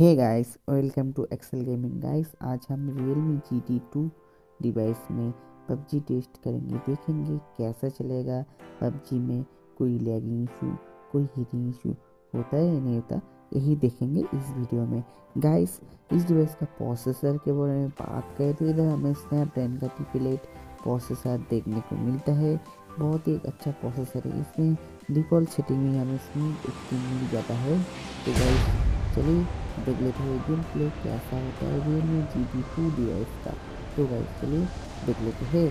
Hey guys welcome to Excel gaming guys आज हम Realme G GT 2 device में PUBG test करेंगे, देखेंगे कैसा चलेगा। पबजी में कोई लैगिंग इशू कोई हीटिंग इशू होता है या नहीं होता, यही देखेंगे इस वीडियो में। गाइस इस डिवाइस का प्रोसेसर के बारे में बात करें तो इधर हमें स्नैपड्रैगन का टिपिलेट प्रोसेसर देखने को मिलता है। बहुत ही अच्छा प्रोसेसर है। इसमें डिफ़ॉल्ट सेटिंग में हमें स्क्रीन मिल जाता है। तो गाइस चलिए देख लेते हैं गेम प्ले कैसा होता है रियल में जी टी टू डिवाइस का तो गाइस चलिए देख लेते हैं।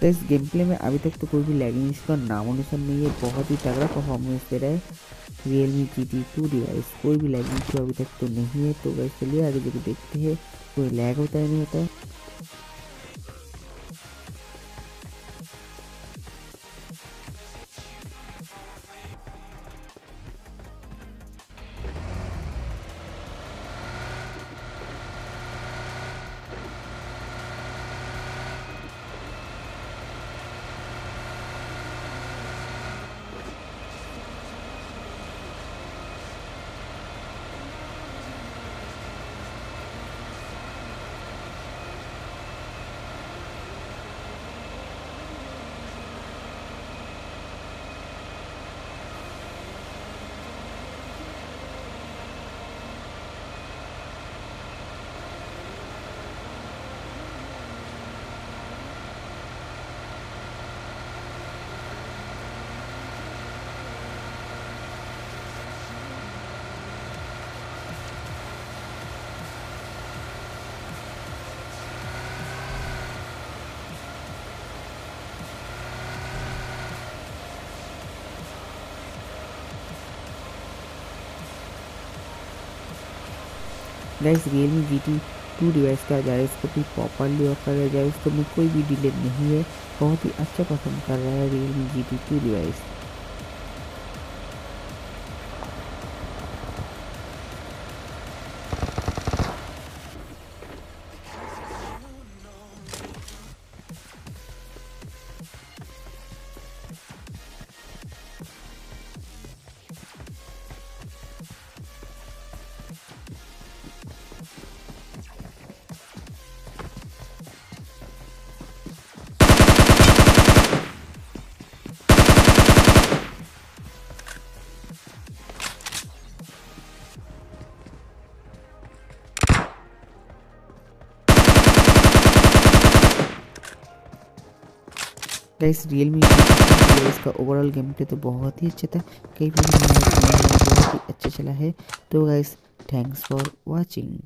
तो इस गेम प्ले में अभी तक तो कोई भी लैगिंग इसका नामो नहीं है। बहुत ही तगड़ा परफॉर्मेंस दे रहा है Realme G T two device कोई भी लैगिंग अभी तक तो नहीं है। तो वैसे चलिए आगे जब देखते हैं। कोई लैग होता है, नहीं होता है। Guys Realme G T two device का उसको भी प्रॉपरली ऑफ़र है जाए उसको भी कोई भी डिले नहीं है। बहुत ही अच्छा पसंद कर रहा है Realme G T two device guys Realme इसका ओवरऑल गेम प्ले तो बहुत ही अच्छा था। कई बहुत ही अच्छा चला है। तो गाइस थैंक्स फॉर वाचिंग